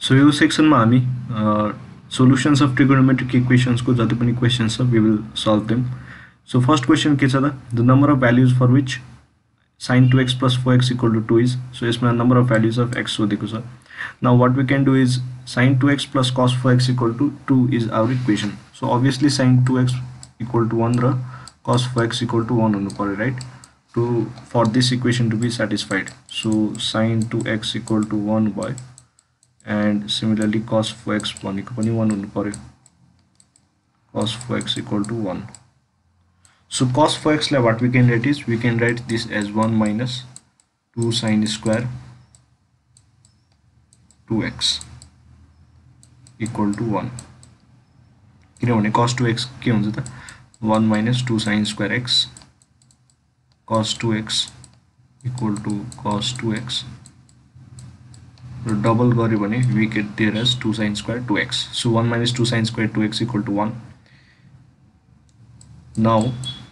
So यो सेक्सनमा हामी solutions of trigonometric इक्वेसन्सको जति पनि क्वेसन्स छ we will solve them so first question के छ त the number of values for which sine two x plus four x equal to two is so यसमा number of values of x सोधेको छ now what we can do is sine two x plus cos four x equal to two is our equation so obviously sine two x equal to one र cos four x equal to one हुनु पऱ्यो right to for this equation to be satisfied so sine two x equal to one भयो and similarly cos four x भनेको पनि one हुनु पऱ्यो cos four x equal to one So cos 4x like what we can write is we can write this as 1 minus 2 sine square 2x equal to 1 किनभने cos 2x के हुन्छ त 1 minus 2 sine square x cos 2x equal to cos 2x र double गऱ्यो भने we get there as 2 sine square 2x so 1 minus 2 sine square 2x equal to 1 now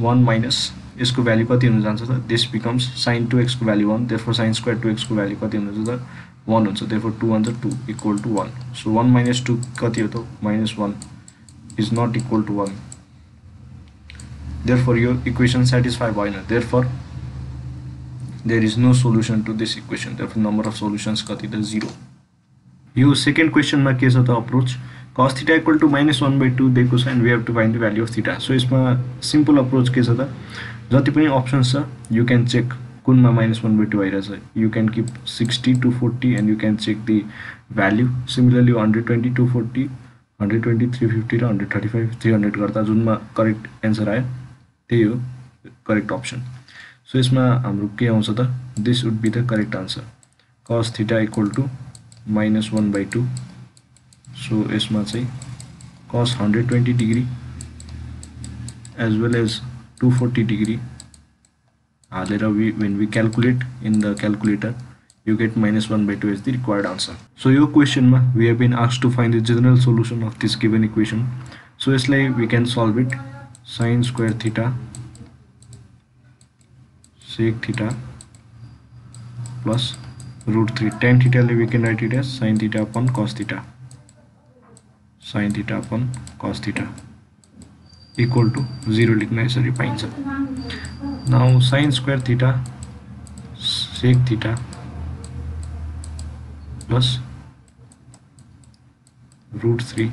one minus यसको value कति हुन जान्छ त? This becomes sine two एक्सको value one therefore sine square two एक्सको value कति हुन्छ त? वान हुन्छ therefore two one two equal to one so one minus two कति हो त? Minus one is not equal to one therefore यो equation satisfy भएन। Therefore there is no solution to this equation therefore number of solutions कति त zero यो second क्वेसनमा के छ त approach cos theta equal to minus 1 by 2 दिएको छ and we have to find the value of theta so यसमा सिम्पल अप्रोच के छ त जति पनि अप्सन्स छ यु क्यान चेक कुनमा माइनस वान बाई टू आइरहेछ you can keep sixty two forty and you can check the value similarly hundred twenty two forty hundred twenty three fifty र hundred thirty five three hundred गर्दा जुनमा correct answer आयो त्यही हो correct option so यसमा हाम्रो के आउँछ त this would be the correct answer cos theta equal to minus one by two so यसमा चाहिँ cos hundred twenty degree as well as two forty degree हालेर we when you get minus 1 by 2 is the required answer. So your question we have been asked to find the general solution of this given equation. So it's like we can solve it sine square theta sec theta plus root 3 tan theta we can write it as sine theta upon cos theta sine theta upon cos theta equal to zero लेख्न यसरी पाइन्छ now sine square theta sec theta plus root three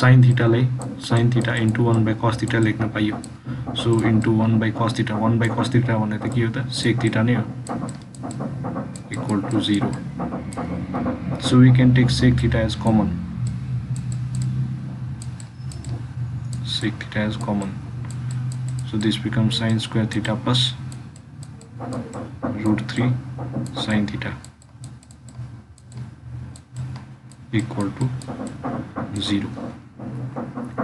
sine थिटालाई sine theta into one by cos theta लेख्न पाइयो। So into one by cos theta one by cos theta भने त के sec theta नै हो। Equal to zero so we can take sec theta as common sec theta is common so, this becomes sine square theta plus root 3 sine theta equal to zero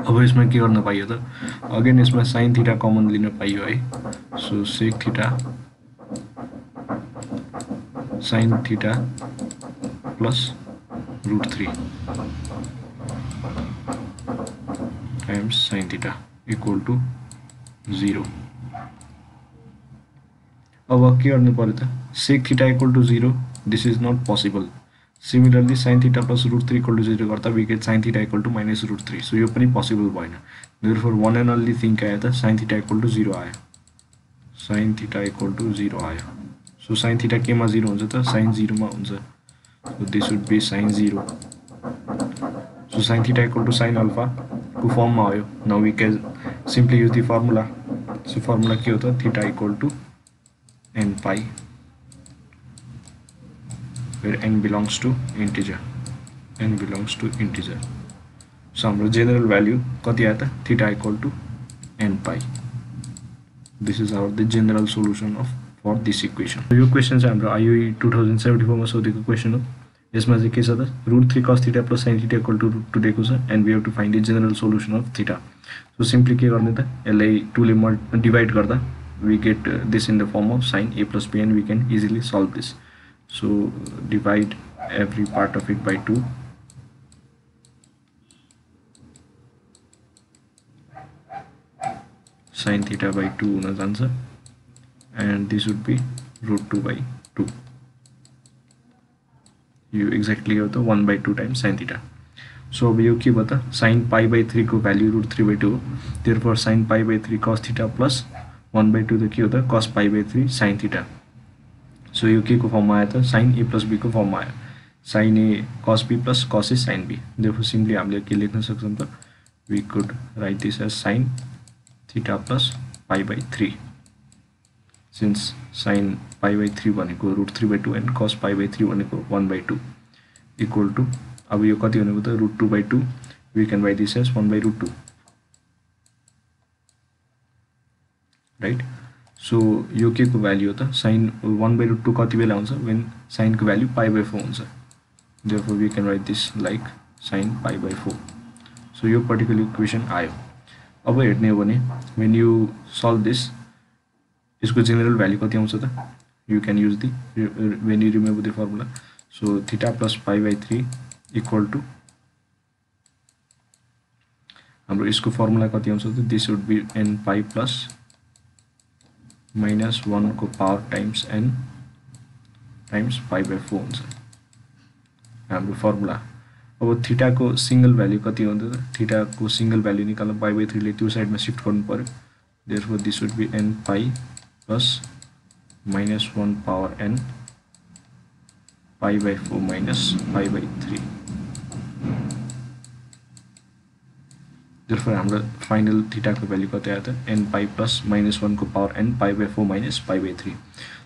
अब यसमा के गर्न पाइयो त? अगेन यसमा sine theta common लिन पाइयो है। So sec theta sine theta plus root three times sin theta equal to 0 अब के गर्नु पऱ्यो त? Sec theta equal to zero this is not possible similarly sine theta plus root three equal to zero गर्दा we get sine theta equal to minus root three so यो पनि possible भएन therefore one and only thing आयो त sine theta equal to zero आयो sine theta equal to zero आयो so sine theta केमा zero हुन्छ त साइन जिरोमा हुन्छ so this would be sine zero so sine theta equal to sine alpha को फर्ममा आयो। Now we can simply use the formula so formula के हो? त theta equal to n pi where n belongs to integer. n belongs to integer. so हाम्रो general value कति आयो त? Theta equal to n pi this is our the general solution of for this equation यो question चाहिँ हाम्रो IOE two thousand seventy फोरमा सोधेको question हो। यसमा चाहिँ के छ त? Root three cos theta plus sine theta equal to root two दिएको छ and we have to find the general solution of theta so simply के गर्ने त? यसलाई टूले मल् डिभाइड गर्दा we get this in the form of sine A plus B and we can easily solve this so, divide every part of it by 2 sin theta by 2 हुन जान्छ and this would be root 2 by 2 यो exactly हो त one by two times sine theta so अब यो के भयो त sine pi by थ्रीको value root three by two हो त्यही for sine pi by three cos theta plus one by two त के हो त cos pi by three sine theta so यो के को फर्ममा आयो त साइन ए प्लस बीको फर्ममा आयो। Sign A cos B plus cos A sine B देखो सिम्पली हामीले के लेख्न सक्छौँ त we could write this as sine theta plus pi by three since sine pi by three भनेको root three by two and cos pi by three भनेको one by two equal to अब यो कति भनेको त root two by two we can by this as one by root two right so यो के को भ्याल्यु हो त? Sine one by root two कति बेला हुन्छ? वेन साइनको भ्याल्यु पाई बाई फोर हुन्छ। Therefore we can write this like sin pi by 4 so यो पर्टिकुलर इक्वेसन आयो। अब हेर्ने हो भने वेन यु सल्भ दिस यसको जेनरल भ्याल्यु कति आउँछ त? You can use the when you remember the formula so theta plus pi by three equal to हाम्रो यसको फर्मुला कति आउँछ त? This would be n pi plus minus वानको power times n times pi by four हुन्छ। हाम्रो formula अब थिटाको single value कति त थिटाको सिङ्गल भ्याल्यु निकाल्नु पाई बाई थ्रीले त्यो साइडमा सिफ्ट गर्नु पऱ्यो therefore this would be n pi plus minus one power n pi by four minus pi by three there हाम्रो फाइनल थिटाको भ्याल्यु कति आयो त एन पाई प्लस माइनस वानको power n pi by four minus pi by three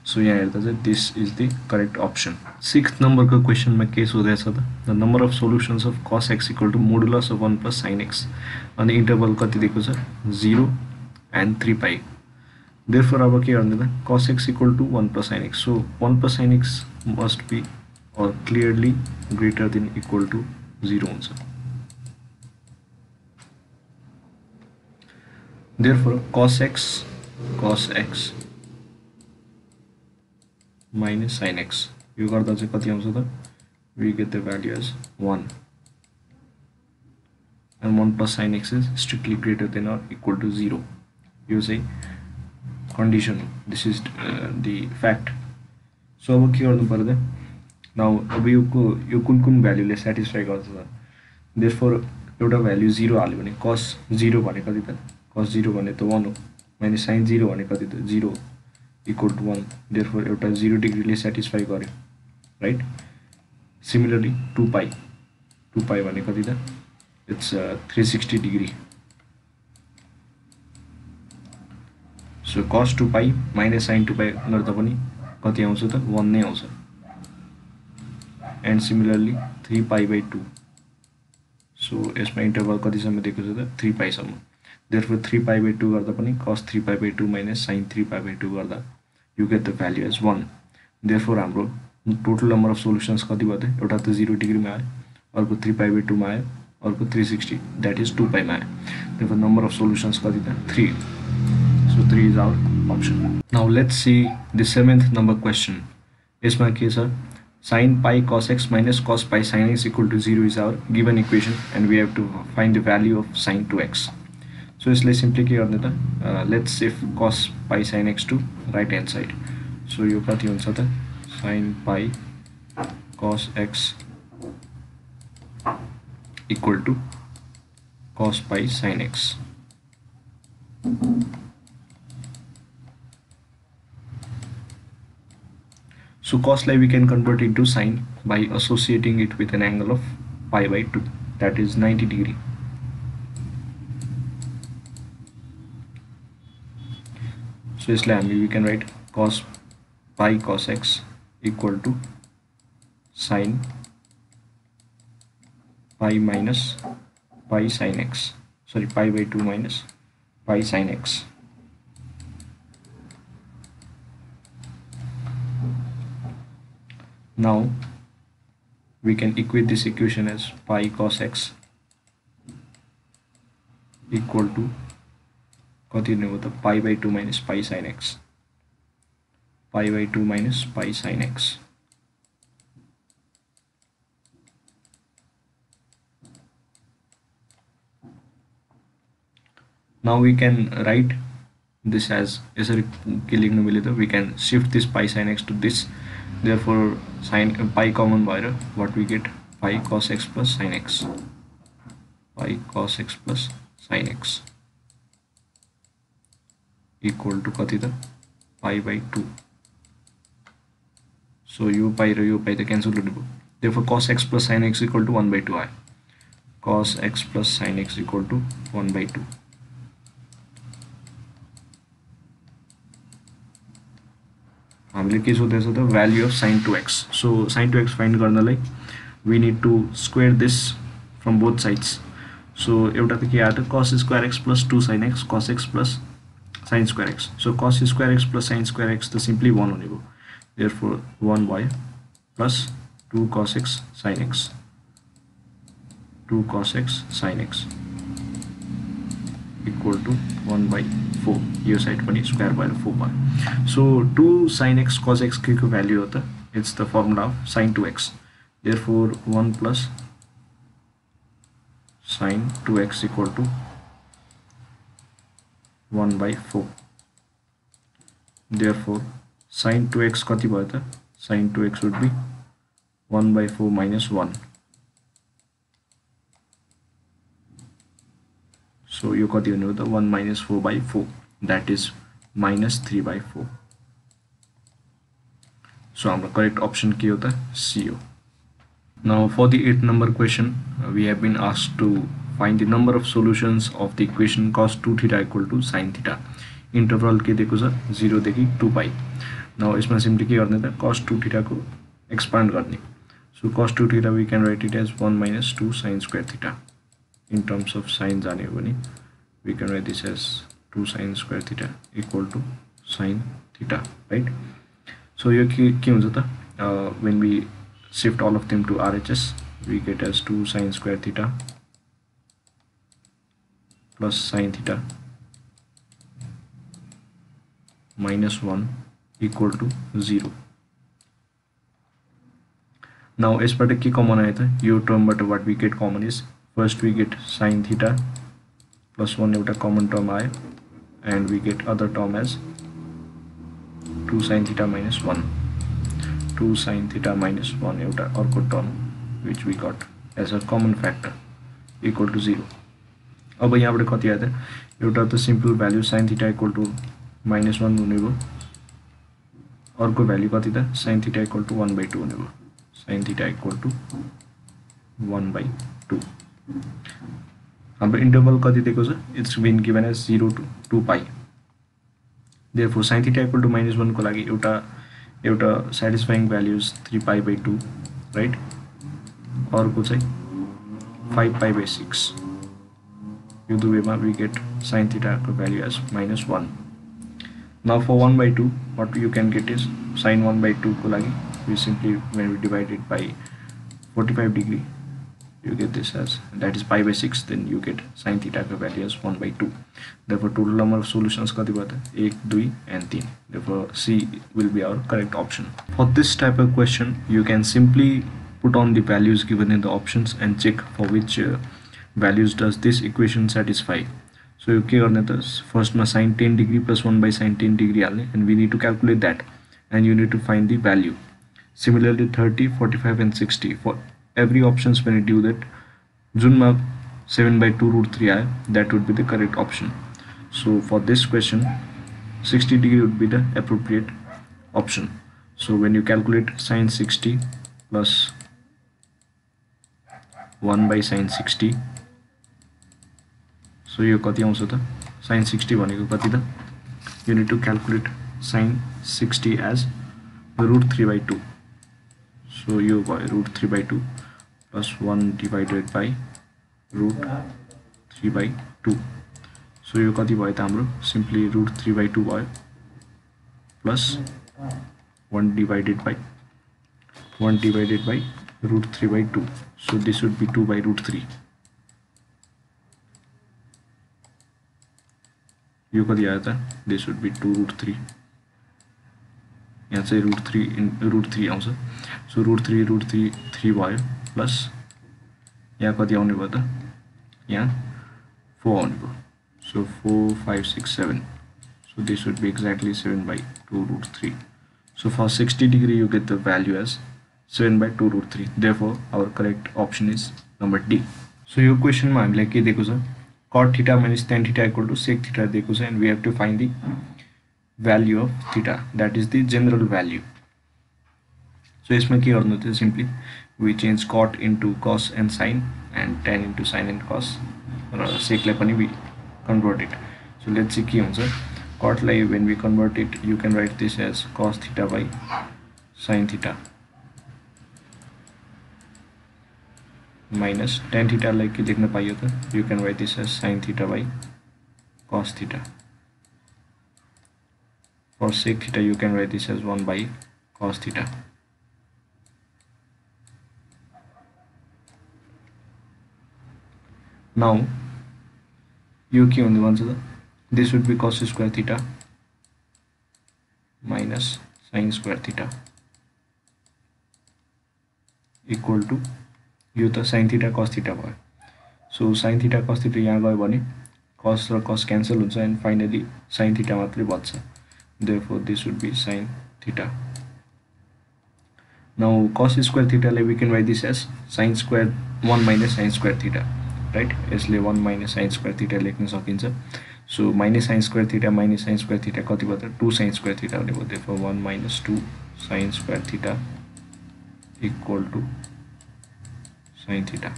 so यहाँ हेर्दा चाहिँ this is the correct option six नम्बरको क्वेसनमा के सोधेको छ त? The number of solutions of cos x equal to modulus of one plus sine x अनि इन्टरभल कति दिएको छ? Zero and three pi therefore अब के गर्ने त cos x equal to one plus sine x so one plus sine x must be or clearly greater than equal to zero हुन्छ। Therefore कस x cos x minus sine x यो गर्दा चाहिँ कति आउँछ त we get the value as one and one plus sine x is strictly greater than or equal to zero यो चाहिँ कन्डिसन हो this is the fact so अब के गर्नु पर्दा नाउ अब यो यो कुन कुन भ्याल्युले सेटिस्फाई गर्छ त देशफोर एउटा भ्याल्यु जिरो हाल्यो भने कस जिरो भने कति त कस जिरो भने त वान हो. माइनस साइन जिरो भने कति त zero equal to one therefore एउटा जिरो डिग्रीले सेटिस्फाई गर्यो right similarly two pi two pi भने कति त? It's three sixty degree so cos two pi minus sine two pi गर्दा पनि कति आउँछ त? वान नै आउँछ. And similarly three pi by two so यसमा इन्टरभल कतिसम्म दिएको छ त? थ्री पाईसम्म therefore three pi by two गर्दा पनि cos three pi by two minus sine three pi by two गर्दा you get the value as one therefore हाम्रो टोटल नम्बर अफ सोल्युसन्स कति भयो त एउटा त जिरो डिग्रीमा आयो अर्को थ्री पाई बाई टूमा आयो अर्को three sixty that is two पाईमा आयो देयरफोर नम्बर अफ सोल्युसन्स कति त three so three is our option now let's see the seventh number question यसमा के छ sine pi cos x minus cos pi sine x equal to zero is our given equation and we have to find the value of sine two x so यसले simply के गर्ने त let's safe cos pi sine x to right hand side so यो कति हुन्छ त sine पाई कस x equal to cos pi sine x So cosलाई we can convert into sine by associating it with an angle of pi by 2 that is 90 degree. so Islamically we can write cos pi cos x equal to sine pi minus pi sine x. Sorry pi by 2 minus pi sine x. Now we can equate this equation as pi cos x equal to you know the pi by 2 minus pi sine x. Pi by 2 minus pi sine x. Now we can write this as is a killing we can shift this pi sine x to this. Therefore sine uh, pi common wire what we get? Pi cos x plus sine x. Pi cos x plus sine x. equal to कति त pi by 2 so यो pi र यो pi त cancel हुने भयो therefore, cos x plus sin x equal to 1 by 2 आयो cos x plus sin x equal to 1 by 2 हामीले के सोध्दैछ त value of sine two x so sine two x find गर्नलाई we need to square this from both sides so एउटा त त cos square x plus two sine x cos x plus sine square x so cos square x plus sine square x त simply one हुने भयो there four one भयो plus two cos x sine x two cos x sine x equal to one by four यो side पनि square भएर four भयो so two sine x cos x के को भ्याल्यु हो त it's the formula of sine two x therefore one plus sine two x equal to one by four therefore sine two x कति भयो त sine two x would be one by four minus one so यो कति हुने हो त one minus four by four that is minus three by four so हाम्रो correct option के हो त सी हो Now for the eighth number question, uh, we have been asked to find the number of solutions of the equation cos 2 theta equal to sin theta. Interval के दिएको छ जिरोदेखि to पाई न यसमा सिम्पली के गर्ने त कस टु थिटाको एक्सपान्ड गर्ने so cos two theta we can write it as one minus two sine square theta in terms of sine जाने हो भने we can write this as two sine square theta equal to sine theta right so यो के के हुन्छ त when we shift all of them to RHS we get as 2 sine square theta plus sine theta minus 1 equal to 0 now यसबाट के common आयो त यो टर्मबाट what we get common is first we get sine theta plus one एउटा common term आयो and we get other term as two sine theta minus one two sine theta minus one एउटा अर्को term which we got as a common factor equal to zero अब यहाँबाट कति आयो त? एउटा त simple value sine theta equal to minus one हुने भयो। अर्को भ्याल्यु कति त? Sine theta equal to one by two हुने भयो। Sine theta equal to one by two हाम्रो इन्टरभल कति दिएको छ? It's been given as zero to two pi therefore sine theta equal to minus वानको लागि एउटा एउटा satisfying values three pi by two right अर्को चाहिँ five pi by six do the we get sine theta value as minus 1 now for 1 by 2 what you can get is sine 1 by 2 ko we simply when we divide it by 45 degree you get this as that is pi by 6 then you get sine theta value as 1 by 2 therefore total number of solutions kati bata 1 2 and 3 therefore c will be our correct option. For this type of question you can simply put on the values given in the options and check for which uh, values does this equation satisfy so यो के गर्ने त फर्स्टमा sin 10 degree plus 1 by sin 10 degree हाल्ने and we need to calculate that and you need to find the value similarly 30 45 and 60 for every options when you do that जुनमा 7 by 2 root 3 आयो that would be the correct option so for this question 60 degree would be the appropriate option so when you calculate sine 60 plus 1 by sine 60 so यो कति आउँछ त sin 60 भनेको कति त need to calculate sin 60 as root 3 by 2 so यो भयो root 3 by 2 plus 1 divided by root 3 by 2 so यो कति भयो त हाम्रो simply root 3 by 2 भयो plus 1 divided by 1 divided by root 3 by 2 so this would be 2 by root 3 यू का दिया जाता है। This would be two root three यहाँ से रूट थ्री रूट थ्री आउँछ so root three root three three भयो प्लस यहाँ कति आने भयो त यहाँ फोर आने भयो so four five six seven so this would be exactly seven by two root three so for sixty degree you get the value as seven by two root three therefore our correct option is number D so येसन में हमें के देखो sir cot theta minus tan theta equal to sec theta दिएको छ and we have to find the value of theta that is the general value so यसमा के गर्नु थियो simply we change cot into cos and sin and tan into sin and cos र secलाई पनि we convert it so let's see के हुन्छ cot लाई when we convert it you can write this as cos theta by sin theta Minus tan theta लाई के लेख्न पाइयो त you can write this as sin theta by cos theta for sec theta you can write this as 1 by cos theta now यो के हुने भन्छ त this would be cos square theta minus sin square theta equal to यो त sine theta cos theta भयो। So sine theta cos theta यहाँ गयो भने कस र कस क्यान्सल हुन्छ एन्ड फाइनली साइन थिटा मात्रै भत्छ therefore this would be sine theta न cos square थिटाले we can by this as sine square one minus sine square theta right यसले one minus sine square theta लेख्न सकिन्छ। So minus sine square theta minus sine square theta कति भयो त? Two sine square theta भनेको therefore one minus two sine square theta equal to sin theta.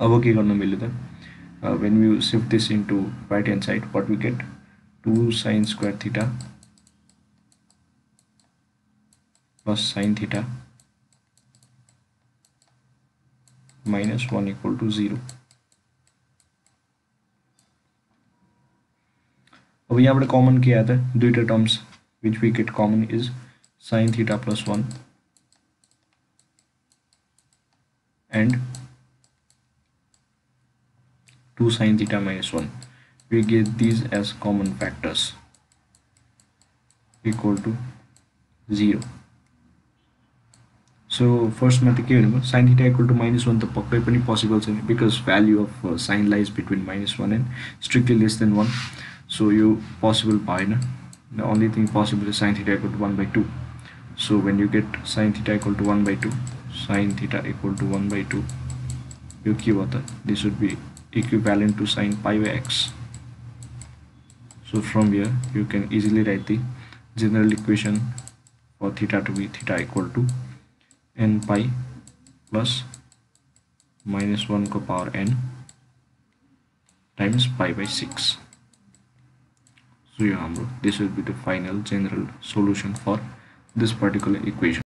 अब के गर्न मिल्यो त when you shift this into right hand side what we get two sine square theta plus sine theta minus one equal to अब यहाँ पर common किया था दुईवटा terms which we get common is sine theta plus one and 2 sine theta minus 1 we get these as common factors equal to 0 so first method, के sin theta equal to minus 1 The possible because value of uh, lies between minus 1 and strictly less than 1 so you possible भएन the only thing possible is sine theta equal to 1 by 2 so when you get sine theta equal to 1 by 2 sine theta equal to 1 by 2 u cube this would be equivalent to sine pi by x. So from here you can easily write the general equation for theta to be theta equal to n pi plus minus 1 को power n times pi by 6 so this will be the final general solution for this particular equation.